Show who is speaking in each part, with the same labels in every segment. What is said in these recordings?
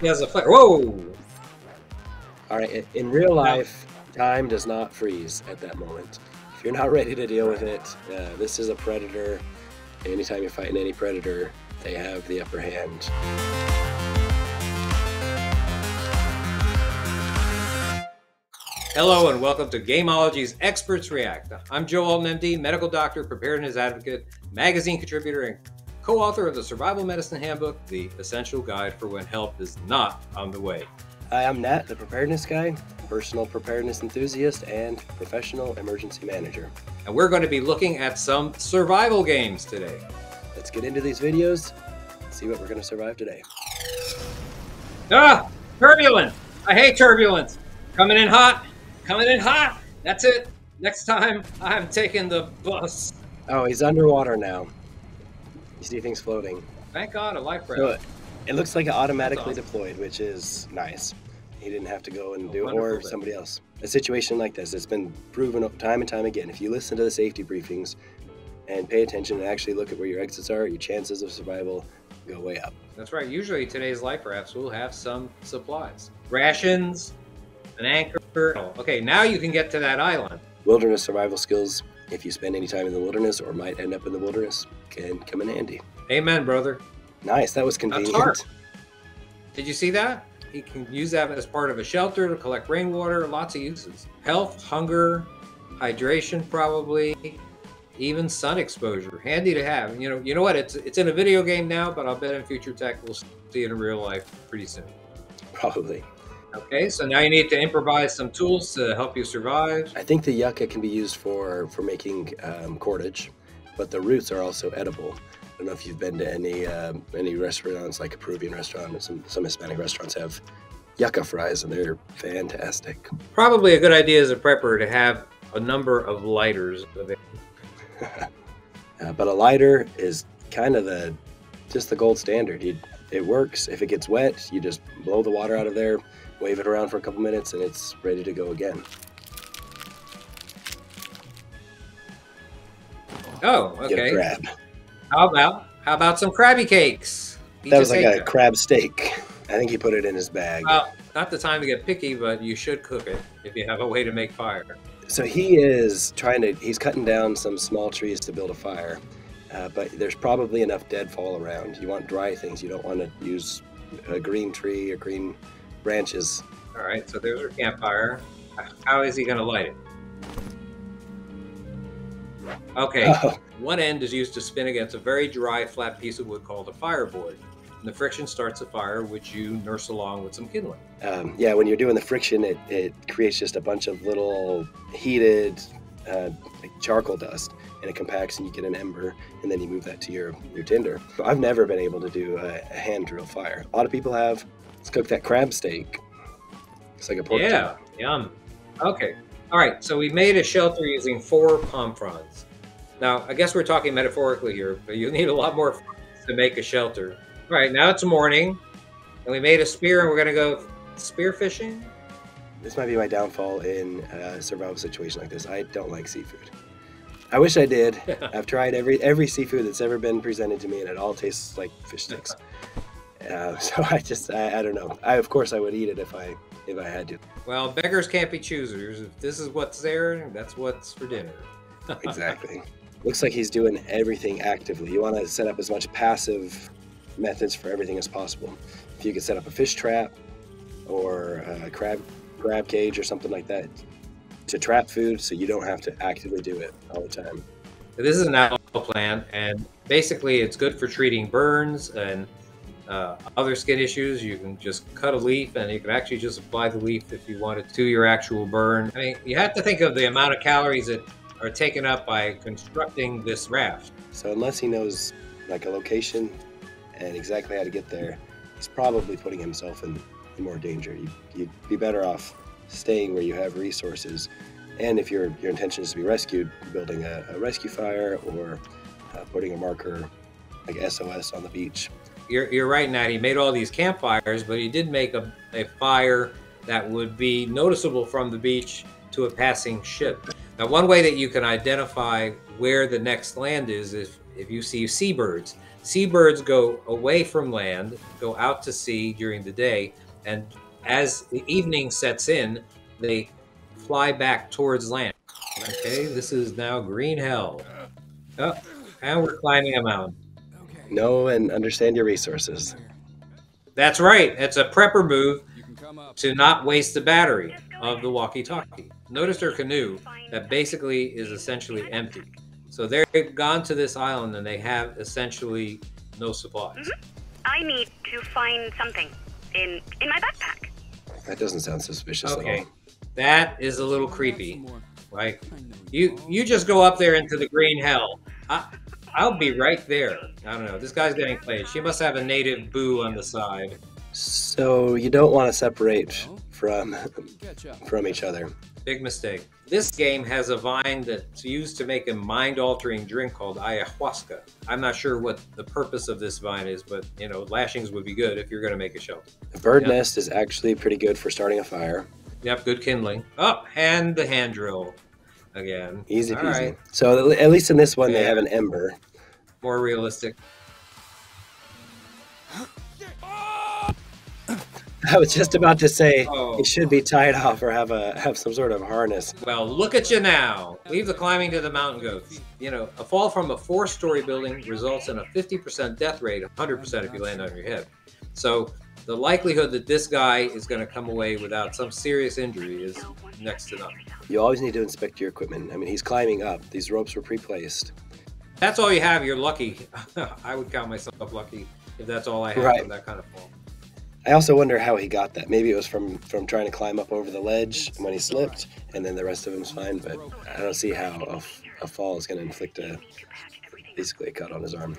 Speaker 1: He has a flare. Whoa!
Speaker 2: All right, in real life, time does not freeze at that moment. If you're not ready to deal with it, uh, this is a predator. Anytime you're fighting any predator, they have the upper hand.
Speaker 1: Hello and welcome to Gamology's Experts React. I'm Joe Alton, MD, medical doctor, preparedness advocate, magazine contributor, and co-author of the Survival Medicine Handbook, the essential guide for when help is not on the way.
Speaker 2: Hi, I'm Nat, the preparedness guy, personal preparedness enthusiast, and professional emergency manager.
Speaker 1: And we're going to be looking at some survival games today.
Speaker 2: Let's get into these videos, see what we're going to survive today.
Speaker 1: Ah! Turbulence! I hate turbulence! Coming in hot! Coming in hot! That's it! Next time, I'm taking the bus.
Speaker 2: Oh, he's underwater now. You see things floating.
Speaker 1: Thank God, a life raft.
Speaker 2: So it, it looks like it automatically
Speaker 1: awesome.
Speaker 2: deployed, which is nice. He didn't have to go and
Speaker 1: Oh,
Speaker 2: do it, or
Speaker 1: then.
Speaker 2: somebody else. A situation like this, it's been proven time and time again. If you listen to the safety briefings and pay attention and actually look at where your exits are, your chances of survival go way up.
Speaker 1: That's right. Usually today's life rafts will have some supplies. Rations, an anchor. Okay, now you can get to that island.
Speaker 2: Wilderness survival skills, if you spend any time in the wilderness or might end up in the wilderness, can come in handy.
Speaker 1: Amen, brother.
Speaker 2: Nice, that was convenient.
Speaker 1: Did you see that? You can use that as part of a shelter to collect rainwater, lots of uses. Health, hunger, hydration probably, even sun exposure. Handy to have. You know, you know what? It's it's in a video game now, but I'll bet in future tech we'll see it in real life pretty soon.
Speaker 2: Probably.
Speaker 1: Okay, so now you need to improvise some tools to help you survive.
Speaker 2: I think the yucca can be used for for making um, cordage, but the roots are also edible. I don't know if you've been to any um, any restaurants like a Peruvian restaurant. Some some Hispanic restaurants have yucca fries, and they're fantastic.
Speaker 1: Probably a good idea as a prepper to have a number of lighters available.
Speaker 2: Uh, but a lighter is kind of the just the gold standard. You, it works. If it gets wet, you just blow the water out of there, wave it around for a couple minutes, and it's ready to go again.
Speaker 1: Oh,
Speaker 2: a
Speaker 1: okay.
Speaker 2: crab.
Speaker 1: How about how about some Krabby Cakes? You
Speaker 2: That was like a
Speaker 1: them.
Speaker 2: crab steak. I think he put it in his bag.
Speaker 1: Well, not the time to get picky, but you should cook it if you have a way to make fire.
Speaker 2: So he is trying to, he's cutting down some small trees to build a fire, uh, but there's probably enough deadfall around. You want dry things. You don't want to use a green tree or green branches.
Speaker 1: All right, so there's our campfire. How is he going to light it? Okay,
Speaker 2: Oh,
Speaker 1: one end is used to spin against a very dry, flat piece of wood called a fireboard. And the friction starts a fire, which you nurse along with some kindling.
Speaker 2: um, yeah, when you're doing the friction, it, it creates just a bunch of little heated uh, like charcoal dust, and it compacts, and you get an ember, and then you move that to your, your tinder. I've never been able to do a, a hand drill fire. A lot of people have. Let's cook that crab steak. It's like a pork
Speaker 1: Yeah,
Speaker 2: chop.
Speaker 1: yum. Okay, all right, so we made a shelter using four palm fronds. Now, I guess we're talking metaphorically here, but you need a lot more to make a shelter. All right, now it's morning, and we made a spear, and we're going to go spear fishing.
Speaker 2: This might be my downfall in a survival situation like this. I don't like seafood. I wish I did. I've tried every every seafood that's ever been presented to me, and it all tastes like fish sticks. Uh, so I just I, I don't know. I of course I would eat it if I if I had to.
Speaker 1: Well, beggars can't be choosers. If this is what's there, that's what's for dinner.
Speaker 2: Exactly. Looks like he's doing everything actively. You want to set up as much passive methods for everything as possible. If you could set up a fish trap or a crab grab cage or something like that to trap food, so you don't have to actively do it all the time.
Speaker 1: This is an aloe plant, and basically it's good for treating burns and uh, other skin issues. You can just cut a leaf, and you can actually just apply the leaf if you wanted to your actual burn. I mean, you have to think of the amount of calories that are taken up by constructing this raft.
Speaker 2: So unless he knows like a location and exactly how to get there, he's probably putting himself in, in more danger. You, you'd be better off staying where you have resources, and if your your intention is to be rescued, building a, a rescue fire or uh, putting a marker like SOS on the beach.
Speaker 1: You're, you're right, Nat. He made all these campfires, but he did make a, a fire that would be noticeable from the beach to a passing ship. Now, one way that you can identify where the next land is is if you see seabirds. Seabirds go away from land, go out to sea during the day, and as the evening sets in, they fly back towards land. Okay, this is now green hell. Oh, and we're climbing a mountain.
Speaker 2: Know and understand your resources.
Speaker 1: That's right. It's a prepper move to not waste the battery of the walkie-talkie. Notice their canoe that basically is essentially empty. So they've gone to this island and they have essentially no supplies. Mm-hmm.
Speaker 3: I need to find something in in my backpack.
Speaker 2: That doesn't sound suspicious at
Speaker 1: Okay.
Speaker 2: all.
Speaker 1: That is a little creepy. Like you you just go up there into the green hell. I, I'll be right there. I don't know. This guy's getting played. She must have a native boo on the side.
Speaker 2: So you don't want to separate from from each other.
Speaker 1: Big mistake. This game has a vine that's used to make a mind-altering drink called ayahuasca. I'm not sure what the purpose of this vine is, but you know, lashings would be good if you're going to make a shelter.
Speaker 2: A bird
Speaker 1: Yeah.
Speaker 2: nest is actually pretty good for starting a fire.
Speaker 1: Yep, good kindling. Up oh, and the hand drill again.
Speaker 2: Easy
Speaker 1: All
Speaker 2: peasy.
Speaker 1: right,
Speaker 2: So at least in this one, they have an ember.
Speaker 1: more realistic.
Speaker 2: I was just about to say
Speaker 1: Oh.
Speaker 2: it should be tied off or have a have some sort of harness.
Speaker 1: Well, look at you now. Leave the climbing to the mountain goats. You know, a fall from a four story building results in a 50% death rate, 100% if you land on your head. So the likelihood that this guy is going to come away without some serious injury is next to none.
Speaker 2: You always need to inspect your equipment. I mean, he's climbing up. These ropes were pre-placed.
Speaker 1: That's all you have. You're lucky. I would count myself lucky if that's all I have
Speaker 2: Right.
Speaker 1: from that kind of fall.
Speaker 2: I also wonder how he got that. Maybe it was from from trying to climb up over the ledge when he slipped, and then the rest of him's fine. But I don't see how a, a fall is going to inflict a basically a cut on his arm.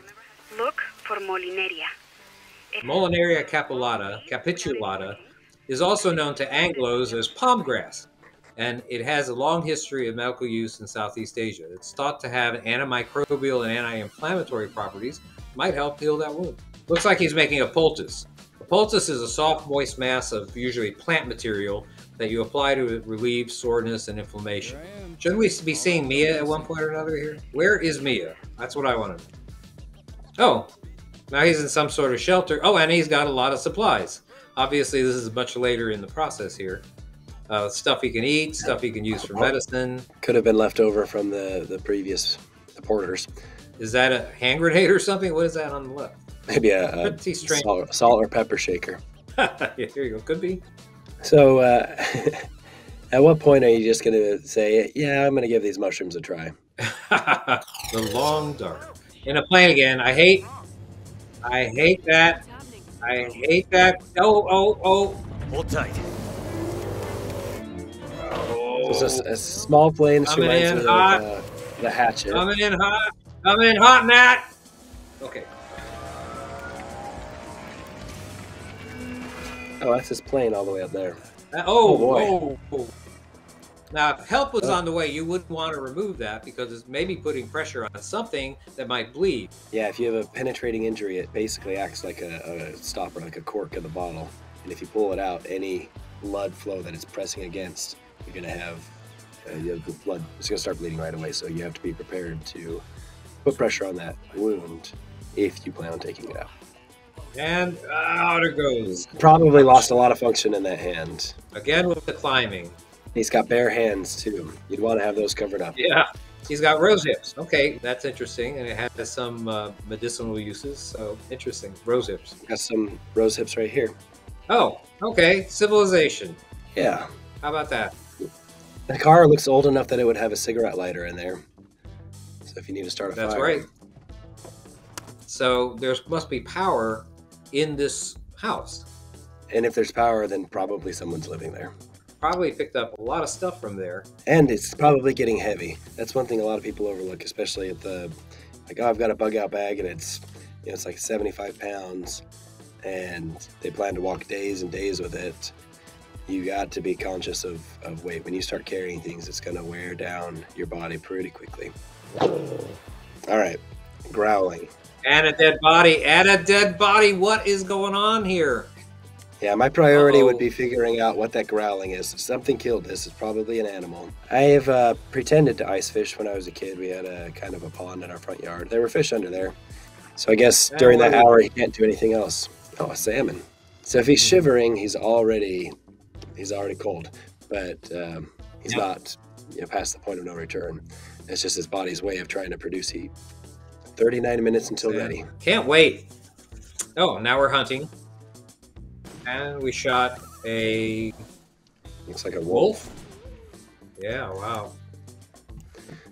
Speaker 3: Look for Molineria.
Speaker 1: Molineria capillata, capitulata, is also known to Anglos as palm grass, and it has a long history of medical use in Southeast Asia. It's thought to have antimicrobial and anti-inflammatory properties, might help heal that wound. Looks like he's making a poultice. A poultice is a soft, moist mass of usually plant material that you apply to relieve soreness and inflammation. Shouldn't we be seeing Mia at one point or another here? Where is Mia? That's what I want to know. Oh, now he's in some sort of shelter. Oh, and he's got a lot of supplies. Obviously, this is much later in the process here. Uh, stuff he can eat, stuff he can use for medicine.
Speaker 2: Could have been left over from the the previous the porters.
Speaker 1: Is that a hand grenade or something? What is that on the left?
Speaker 2: Maybe a, a salt, salt or pepper shaker.
Speaker 1: yeah, here you go. Could be.
Speaker 2: So, uh, at what point are you just going to say, "Yeah, I'm going to give these mushrooms a try"?
Speaker 1: the long dark. In a plane again. I hate. I hate that. I hate that. Oh, oh, oh.
Speaker 4: Hold tight.
Speaker 2: It's a small plane. She
Speaker 1: Coming
Speaker 2: reminds
Speaker 1: in
Speaker 2: me of
Speaker 1: hot.
Speaker 2: uh, the hatchet.
Speaker 1: Coming in hot. Coming in hot, Matt. Okay.
Speaker 2: Oh, that's his plane all the way up there.
Speaker 1: Uh, oh,
Speaker 2: Oh, boy.
Speaker 1: oh, oh. Now, if help was on the way, you wouldn't want to remove that because it's maybe putting pressure on something that might bleed.
Speaker 2: Yeah, if you have a penetrating injury, it basically acts like a, a stopper, like a cork in the bottle. And if you pull it out, any blood flow that it's pressing against, you're going to have, uh, you have the blood. It's going to start bleeding right away. So you have to be prepared to put pressure on that wound if you plan on taking it out.
Speaker 1: And out it goes.
Speaker 2: Probably lost a lot of function in that hand.
Speaker 1: Again with the climbing.
Speaker 2: He's got bare hands too. You'd want to have those covered up.
Speaker 1: Yeah. He's got rose hips. Okay, that's interesting. And it has some uh, medicinal uses. So interesting. Rose hips.
Speaker 2: Got some rose hips right here.
Speaker 1: Oh, okay. Civilization.
Speaker 2: Yeah.
Speaker 1: How about that?
Speaker 2: The car looks old enough that it would have a cigarette lighter in there. So if you need to start a
Speaker 1: That's
Speaker 2: fire.
Speaker 1: right. So there must be power in this house.
Speaker 2: And if there's power, then probably someone's living there.
Speaker 1: Probably picked up a lot of stuff from there.
Speaker 2: And it's probably getting heavy. That's one thing a lot of people overlook, especially at the like, oh, I've got a bug out bag and it's you know, it's like 75 pounds and they plan to walk days and days with it. You got to be conscious of, of weight. When you start carrying things, it's gonna wear down your body pretty quickly. All right, growling.
Speaker 1: And a dead body. And a dead body. What is going on here?
Speaker 2: Yeah, my priority would
Speaker 1: Uh-oh.
Speaker 2: be figuring out what that growling is. If something killed this, it's probably an animal. I have uh, pretended to ice fish when I was a kid. We had a kind of a pond in our front yard. There were fish under there. So I guess
Speaker 1: And
Speaker 2: during that
Speaker 1: is-
Speaker 2: hour he can't do anything else. Oh, a salmon. So if he's
Speaker 1: Mm-hmm.
Speaker 2: shivering, he's already he's already cold, but um, he's
Speaker 1: Yep.
Speaker 2: not you know, past the point of no return. It's just his body's way of trying to produce heat. 39 minutes until
Speaker 1: Yeah.
Speaker 2: ready.
Speaker 1: Can't wait. Oh, now we're hunting. And we shot a
Speaker 2: Looks like a wolf.
Speaker 1: Yeah, wow.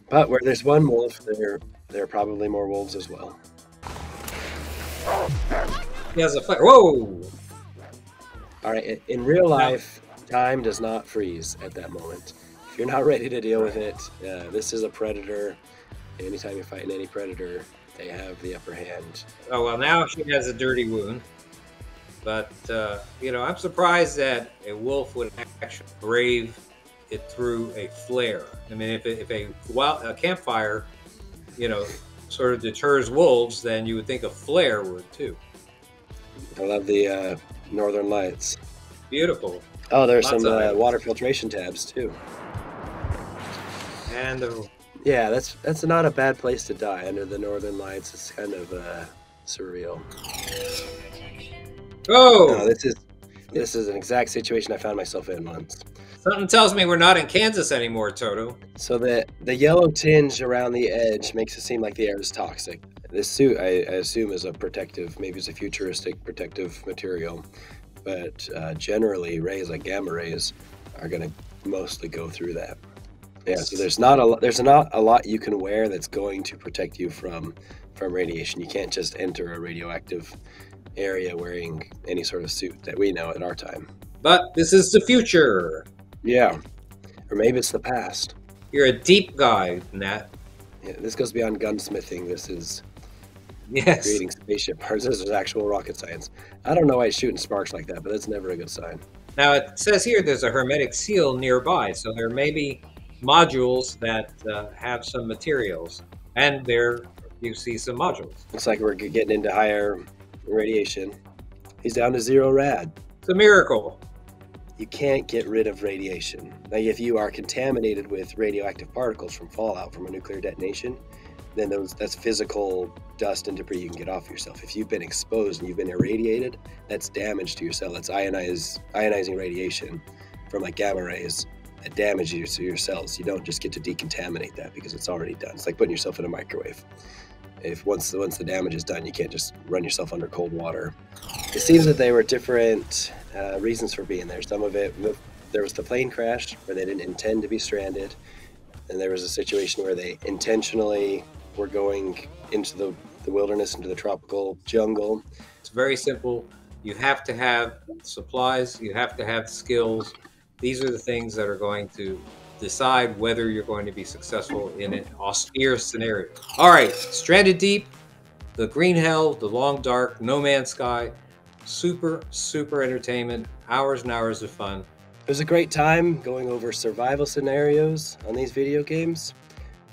Speaker 2: But where there's one wolf, there there are probably more wolves as well.
Speaker 1: He has a flare. Whoa!
Speaker 2: All right, in- in real life, time does not freeze at that moment. If you're not ready to deal with it, uh, this is a predator. Anytime you're fighting any predator, they have the upper hand.
Speaker 1: Oh, well, now she has a dirty wound. But, uh, you know, I'm surprised that a wolf would actually brave it through a flare. I mean, if, it, if a, wild, a campfire, you know, sort of deters wolves, then you would think a flare would too.
Speaker 2: I love the uh, northern lights.
Speaker 1: Beautiful.
Speaker 2: Oh, there's
Speaker 1: Lots
Speaker 2: some uh, water filtration tabs too.
Speaker 1: And the
Speaker 2: Yeah, that's that's not a bad place to die under the northern lights. It's kind of uh, surreal.
Speaker 1: Oh,
Speaker 2: No, this is this is an exact situation I found myself in once.
Speaker 1: something tells me we're not in Kansas anymore, Toto.
Speaker 2: So the the yellow tinge around the edge makes it seem like the air is toxic. This suit, I, I assume, is a protective, maybe it's a futuristic protective material, but uh, generally rays like gamma rays are going to mostly go through that. Yeah, so there's not a there's not a lot you can wear that's going to protect you from from radiation. You can't just enter a radioactive area wearing any sort of suit that we know at our time.
Speaker 1: But this is the future.
Speaker 2: Yeah, or maybe it's the past.
Speaker 1: You're a deep guy, Nat.
Speaker 2: Yeah, this goes beyond gunsmithing. This is
Speaker 1: Yes.
Speaker 2: creating spaceship parts. This is actual rocket science. I don't know why it's shooting sparks like that, but that's never a good sign.
Speaker 1: Now it says here there's a hermetic seal nearby, so there may be modules that uh, have some materials, and there you see some modules.
Speaker 2: Looks like we're getting into higher radiation. He's down to zero rad.
Speaker 1: It's a miracle.
Speaker 2: You can't get rid of radiation. Now, if you are contaminated with radioactive particles from fallout from a nuclear detonation, then those that's physical dust and debris you can get off yourself. If you've been exposed and you've been irradiated, that's damage to your cell. That's ionize, ionizing radiation from like gamma rays that damage your, your cells. You don't just get to decontaminate that because it's already done. It's like putting yourself in a microwave. If once the once the damage is done, you can't just run yourself under cold water. It seems that there were different uh, reasons for being there. Some of it, there was the plane crash where they didn't intend to be stranded, and there was a situation where they intentionally were going into the, the wilderness, into the tropical jungle.
Speaker 1: It's very simple. You have to have supplies, you have to have skills. These are the things that are going to decide whether you're going to be successful in an austere scenario. All right, Stranded Deep, The Green Hell, The Long Dark, No Man's Sky. Super, super entertainment, hours and hours of fun.
Speaker 2: It was a great time going over survival scenarios on these video games.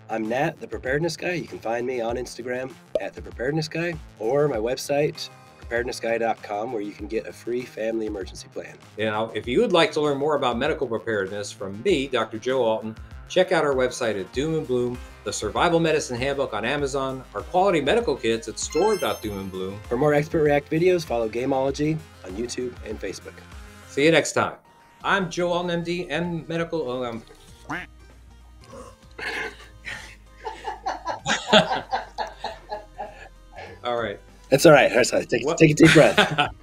Speaker 2: I'm Nat, the Preparedness Guy. You can find me on Instagram at the Preparedness Guy or my website, preparednessguy.com, where you can get a free family emergency plan.
Speaker 1: Now, if you would like to learn more about medical preparedness from me, Dr. Joe Alton, check out our website at Doom and Bloom, the Survival Medicine Handbook on Amazon, our quality medical kits at store.doomandbloom.
Speaker 2: For more Expert React videos, follow Gamology on YouTube and Facebook.
Speaker 1: See you next time. I'm Joe Alton, MD, and medical. Oh, um, all right.
Speaker 2: That's all right. That's all right. Take,
Speaker 1: What-
Speaker 2: take a deep breath.